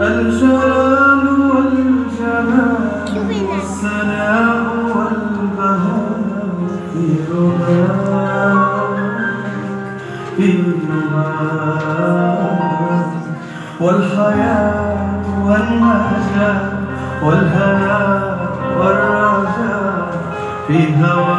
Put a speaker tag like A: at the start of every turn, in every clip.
A: الجلال والجمال والسناء والبهاء في رباء في رباء والحياة والنجاة والهناء والرجاء في هواء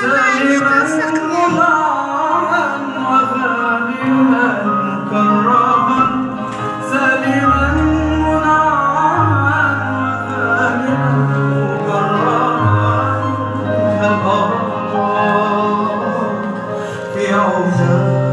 A: سالما منعما وغانما مكرما سالما منعما وغانما مكرما أراك في عزاء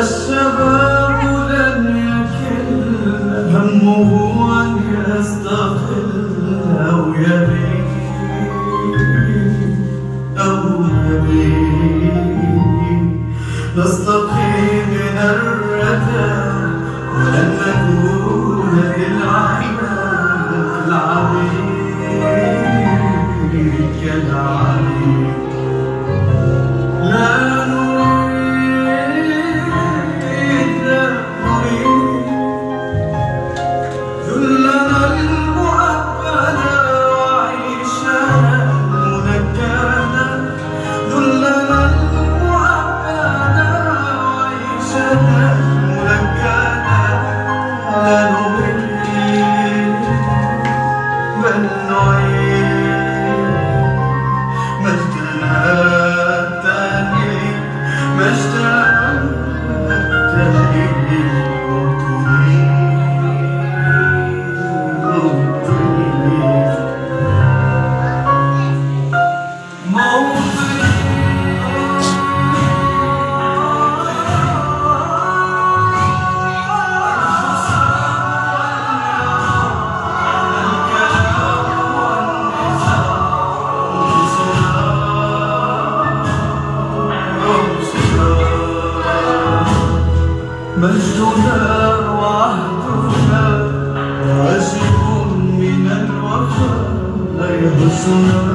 A: الشباب لن يكل همه أن يستقل أو يبيد أو يبيد نستقي من الردى ولن نكون للعباد العبيد كالعبيد مجدنا وعهدنا واجب من الوفاء لا يهزنا